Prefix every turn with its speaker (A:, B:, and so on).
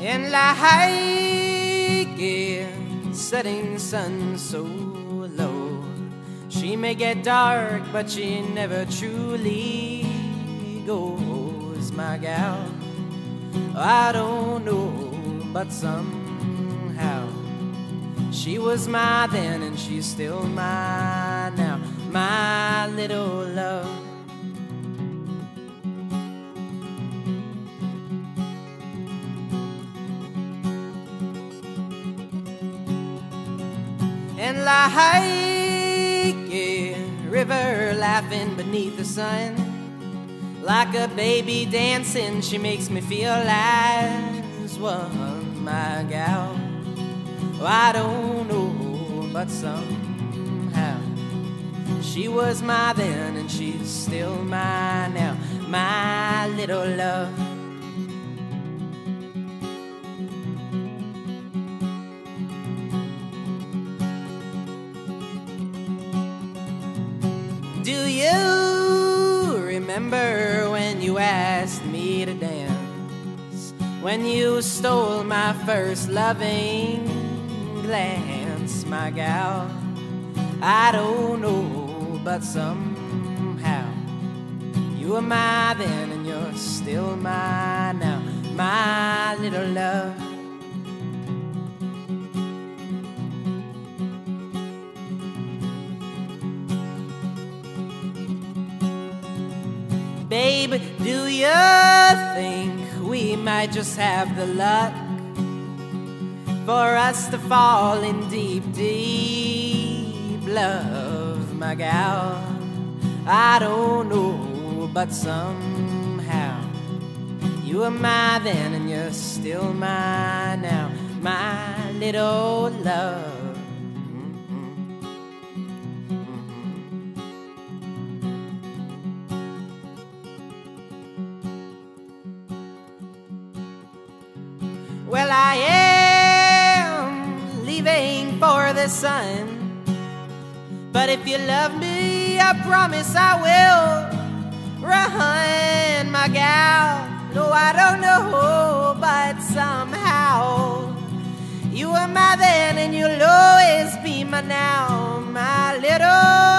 A: And like a setting sun so low, she may get dark, but she never truly goes, my gal. I don't know, but somehow she was my then, and she's still mine now, my little love. And like a river laughing beneath the sun. Like a baby dancing, she makes me feel as one, my gal. Oh, I don't know, but somehow she was my then, and she's still mine now, my little love. Do you remember when you asked me to dance? When you stole my first loving glance, my gal? I don't know, but somehow you were mine then and you're still mine now, my little love. Baby, do you think we might just have the luck for us to fall in deep, deep love, my gal? I don't know, but somehow you were mine then and you're still mine now, my little love. Well, I am leaving for the sun. But if you love me, I promise I will run, my gal. No, I don't know, but somehow you were my then, and you'll always be my now, my little